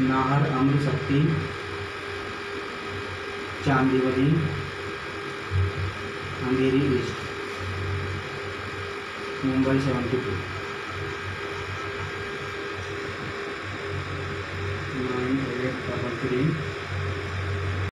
Nahar Amrit Shakti Chandivali Andheri east Mumbai seventy two. Nine eight double three.